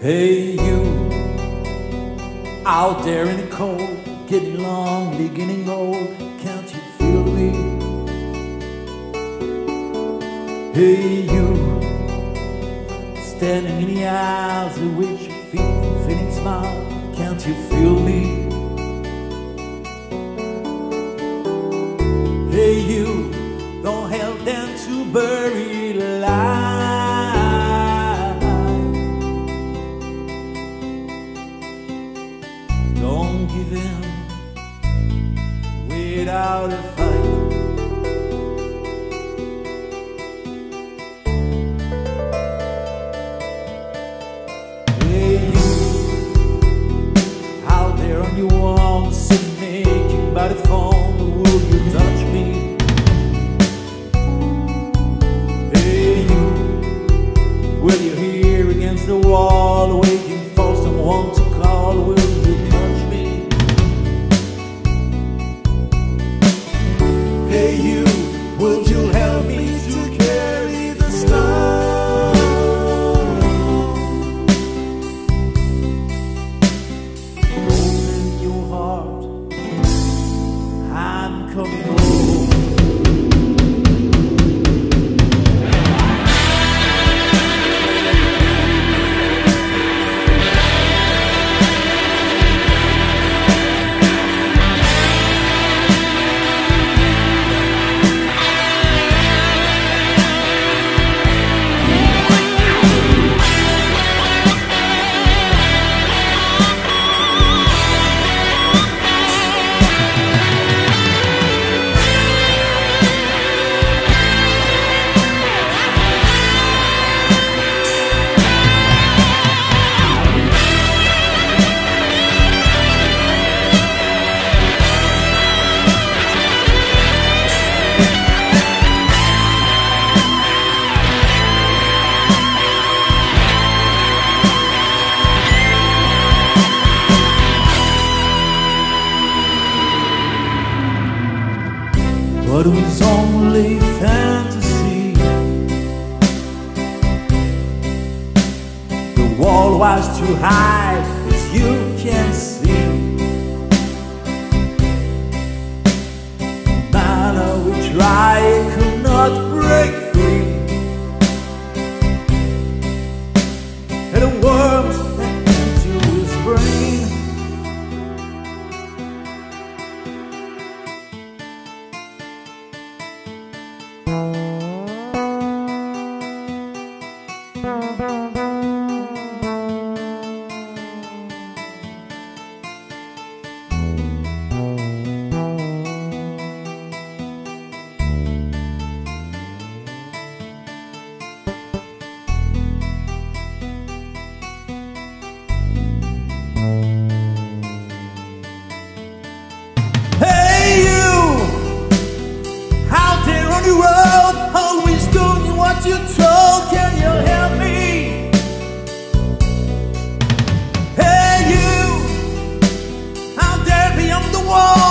Hey, you out there in the cold, getting long, beginning old, can't you feel me? Hey, you standing in the aisles with your feet and fitting smile, can't you feel me? Without a fight. 朋友 But it was only fantasy. The wall was too high, it's you wall.